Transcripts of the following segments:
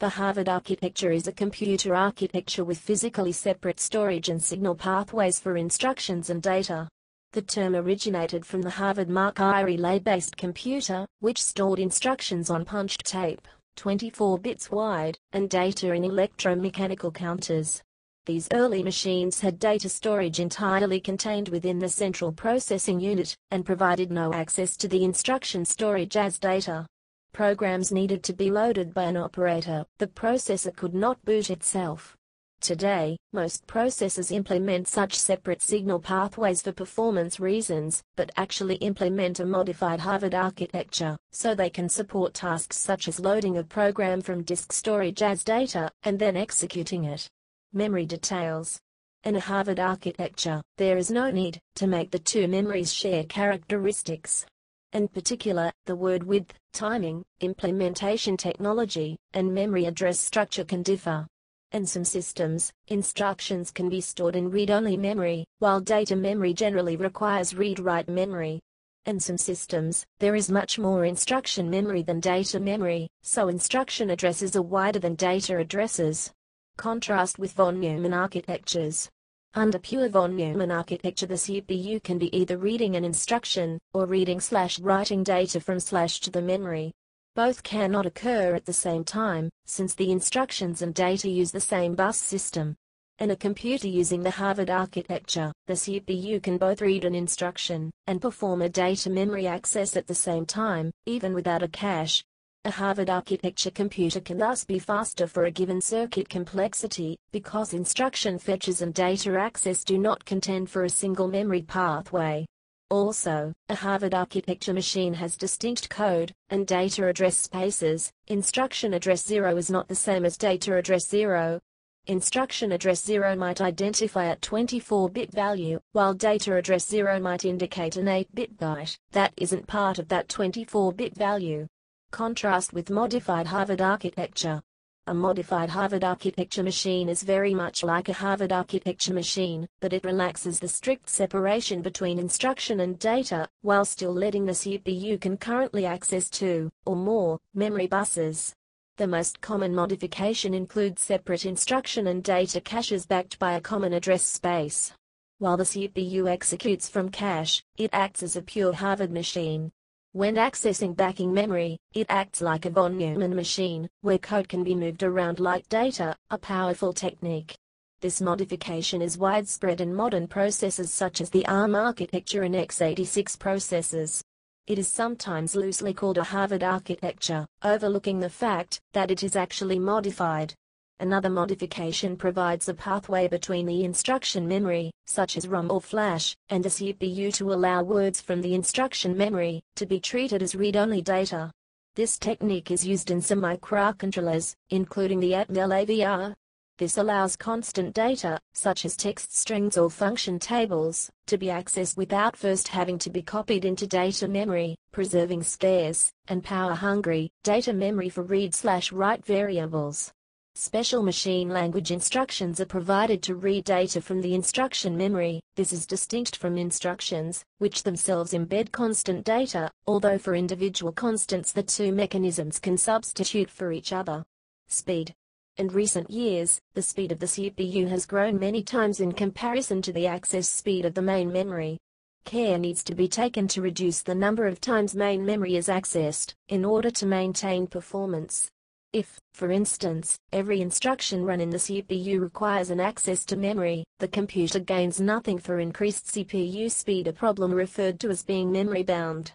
The Harvard architecture is a computer architecture with physically separate storage and signal pathways for instructions and data. The term originated from the Harvard Mark I relay-based computer, which stored instructions on punched tape, 24 bits wide, and data in electromechanical counters. These early machines had data storage entirely contained within the central processing unit, and provided no access to the instruction storage as data. Programs needed to be loaded by an operator, the processor could not boot itself. Today, most processors implement such separate signal pathways for performance reasons, but actually implement a modified Harvard architecture, so they can support tasks such as loading a program from disk storage as data, and then executing it. Memory details. In a Harvard architecture, there is no need to make the two memories share characteristics. In particular, the word width, timing, implementation technology, and memory address structure can differ. In some systems, instructions can be stored in read-only memory, while data memory generally requires read-write memory. In some systems, there is much more instruction memory than data memory, so instruction addresses are wider than data addresses. Contrast with von Neumann architectures. Under pure von Neumann architecture the CPU can be either reading an instruction, or reading slash writing data from slash to the memory. Both cannot occur at the same time, since the instructions and data use the same bus system. In a computer using the Harvard architecture, the CPU can both read an instruction and perform a data memory access at the same time, even without a cache. A Harvard architecture computer can thus be faster for a given circuit complexity, because instruction fetches and data access do not contend for a single memory pathway. Also, a Harvard architecture machine has distinct code and data address spaces. Instruction address 0 is not the same as data address 0. Instruction address 0 might identify a 24-bit value, while data address 0 might indicate an 8-bit byte that isn't part of that 24-bit value. Contrast with modified Harvard architecture. A modified Harvard architecture machine is very much like a Harvard architecture machine, but it relaxes the strict separation between instruction and data, while still letting the CPU concurrently access two, or more, memory buses. The most common modification includes separate instruction and data caches backed by a common address space. While the CPU executes from cache, it acts as a pure Harvard machine. When accessing backing memory, it acts like a von Neumann machine, where code can be moved around like data, a powerful technique. This modification is widespread in modern processors such as the ARM architecture and x86 processors. It is sometimes loosely called a Harvard architecture, overlooking the fact that it is actually modified. Another modification provides a pathway between the instruction memory, such as ROM or flash, and the CPU to allow words from the instruction memory to be treated as read-only data. This technique is used in some microcontrollers, including the Atmel AVR. This allows constant data, such as text strings or function tables, to be accessed without first having to be copied into data memory, preserving scarce and power-hungry data memory for read-slash-write variables. Special machine language instructions are provided to read data from the instruction memory. This is distinct from instructions, which themselves embed constant data, although for individual constants the two mechanisms can substitute for each other. Speed. In recent years, the speed of the CPU has grown many times in comparison to the access speed of the main memory. Care needs to be taken to reduce the number of times main memory is accessed, in order to maintain performance. If, for instance, every instruction run in the CPU requires an access to memory, the computer gains nothing for increased CPU speed a problem referred to as being memory bound.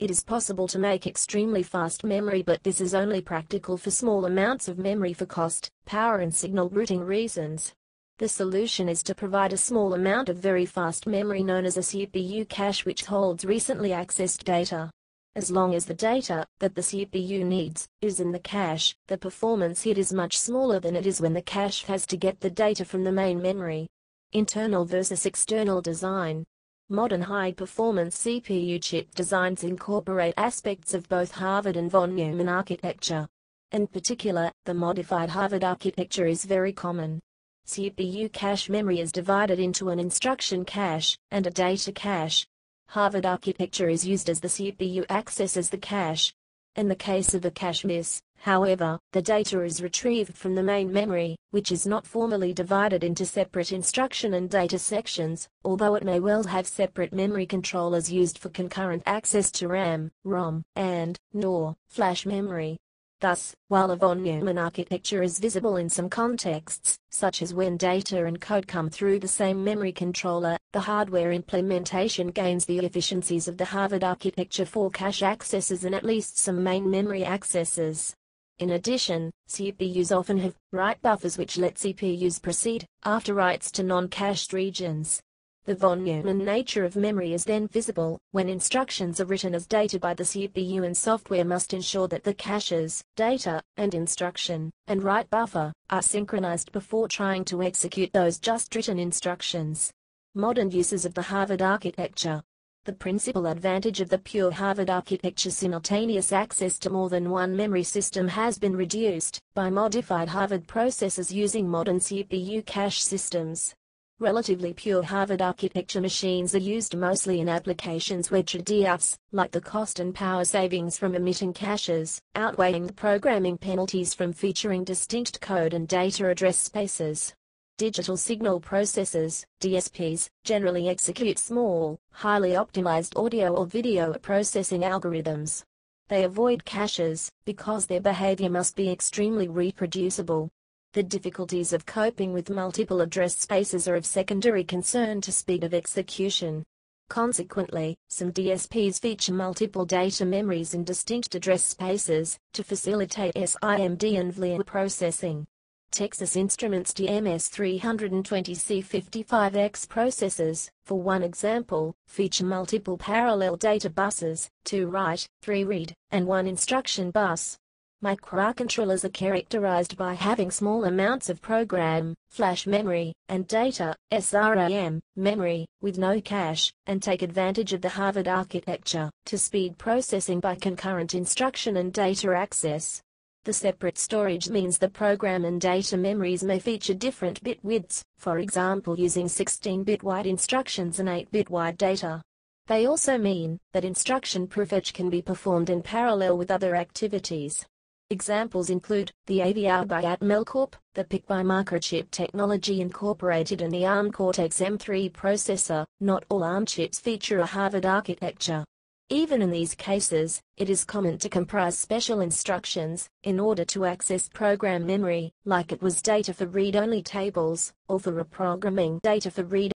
It is possible to make extremely fast memory but this is only practical for small amounts of memory for cost, power and signal routing reasons. The solution is to provide a small amount of very fast memory known as a CPU cache which holds recently accessed data. As long as the data that the CPU needs is in the cache, the performance hit is much smaller than it is when the cache has to get the data from the main memory. Internal versus external design. Modern high-performance CPU chip designs incorporate aspects of both Harvard and von Neumann architecture. In particular, the modified Harvard architecture is very common. CPU cache memory is divided into an instruction cache and a data cache, Harvard architecture is used as the CPU accesses the cache. In the case of a cache miss, However, the data is retrieved from the main memory, which is not formally divided into separate instruction and data sections, although it may well have separate memory controllers used for concurrent access to RAM, ROM, and, NOR, flash memory. Thus, while a von Neumann architecture is visible in some contexts, such as when data and code come through the same memory controller, the hardware implementation gains the efficiencies of the Harvard architecture for cache accesses and at least some main memory accesses. In addition, CPUs often have write buffers which let CPUs proceed after writes to non-cached regions. The von Neumann nature of memory is then visible when instructions are written as data by the CPU and software must ensure that the caches, data, and instruction, and write buffer, are synchronized before trying to execute those just written instructions. Modern uses of the Harvard architecture the principal advantage of the pure Harvard architecture simultaneous access to more than one memory system has been reduced by modified Harvard processors using modern CPU cache systems. Relatively pure Harvard architecture machines are used mostly in applications where trade-offs, like the cost and power savings from omitting caches, outweighing the programming penalties from featuring distinct code and data address spaces. Digital signal processors, DSPs, generally execute small, highly optimized audio or video processing algorithms. They avoid caches, because their behavior must be extremely reproducible. The difficulties of coping with multiple address spaces are of secondary concern to speed of execution. Consequently, some DSPs feature multiple data memories in distinct address spaces to facilitate SIMD and VLIR processing. Texas Instruments TMS 320C55X processors, for one example, feature multiple parallel data buses, two write, three read, and one instruction bus. Microcontrollers are characterized by having small amounts of program, flash memory, and data, SRAM, memory, with no cache, and take advantage of the Harvard architecture to speed processing by concurrent instruction and data access. The separate storage means the program and data memories may feature different bit widths, for example using 16-bit wide instructions and 8-bit wide data. They also mean that instruction prefetch can be performed in parallel with other activities. Examples include the AVR by Atmel Corp, the PIC by Microchip Technology Incorporated and the ARM Cortex-M3 processor. Not all ARM chips feature a Harvard architecture. Even in these cases, it is common to comprise special instructions in order to access program memory, like it was data for read-only tables, or for reprogramming data for read